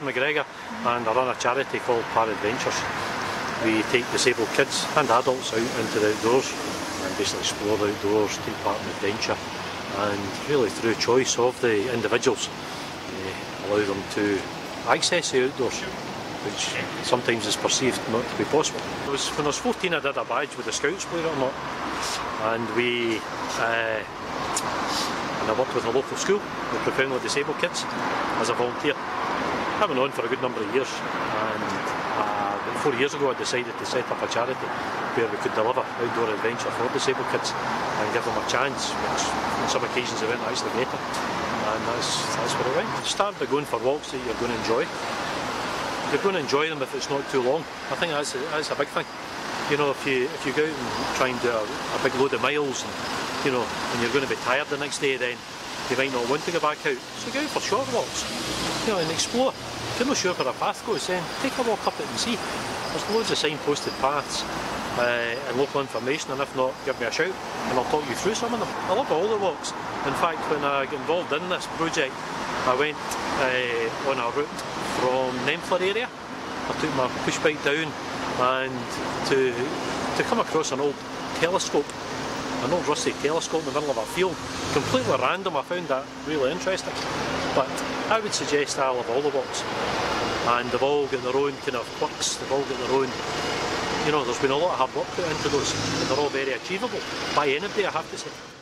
McGregor and I run a charity called Paradventures. We take disabled kids and adults out into the outdoors and basically explore the outdoors, take part in adventure and really through choice of the individuals uh, allow them to access the outdoors which sometimes is perceived not to be possible. Was, when I was 14 I did a badge with the Scouts believe it or not and we uh, and I worked with a local school with profoundly disabled kids as a volunteer I've been on for a good number of years and uh, four years ago I decided to set up a charity where we could deliver outdoor adventure for disabled kids and give them a chance, which on some occasions they went actually better. And that's, that's where it went. Start by going for walks that you're going to enjoy. You're going to enjoy them if it's not too long. I think that's a, that's a big thing. You know, if you if you go out and try and do a, a big load of miles and you know, and you're going to be tired the next day then you might not want to go back out. So go out for short walks, you know, and explore. If you're not sure where a path goes, then take a walk up it and see. There's loads of signposted paths uh, and local information, and if not, give me a shout and I'll talk you through some of them. I love all the walks. In fact, when I got involved in this project, I went uh, on a route from Nemphlar area. I took my push bike down and to to come across an old telescope an old rusty telescope in the middle of a field. Completely random, I found that really interesting. But I would suggest I love all the walks. And they've all got their own kind of quirks, they've all got their own, you know, there's been a lot of hard work put into those, and they're all very achievable by anybody, I have to say.